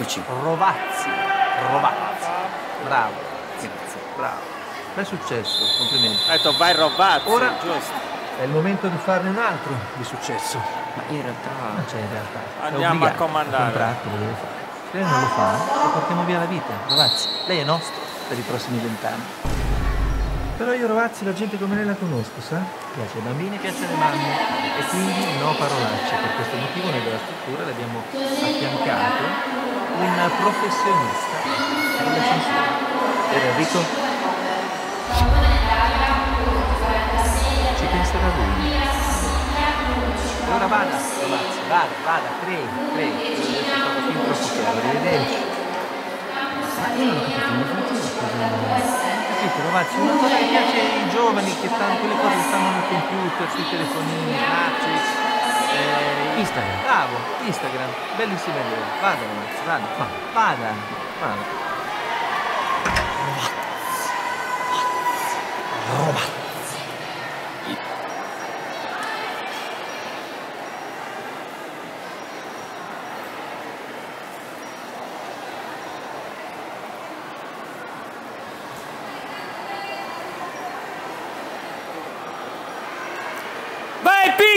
Eccoci. Rovazzi. Rovazzi. Bravo. Grazie. Bravo. Bel successo, complimenti. Ha detto vai Rovazzi, Ora- giusto. È il momento di farne un altro di successo. Ma in realtà... Non c'è in realtà. Andiamo a comandare. un contratto, lo deve fare. Se lei non lo fa, lo portiamo via la vita. Rovazzi, lei è nostro per i prossimi vent'anni. Però io Rovazzi la gente come lei la conosco, sa? Piace ai bambini, piace alle mamme. E quindi no parolacce. Per questo motivo noi della struttura le abbiamo affiancato un professionista delle censure. Vero Enrico? Ci penserà lui. E ora vada, Rovazzi, vada, vada, prego. Adesso è stato fin troppo chiaro, arrivederci. Ma io non ho capito, mi fa cosa... Capito, Rovazzi, una cosa che piace ai giovani che stanno, quelle cose che stanno nel computer, sui telefonini, eh, Instagram. Bravo, Instagram, bellissima idea. Vada Rovazzi, vada, va- vada, vada. Vai Pixie!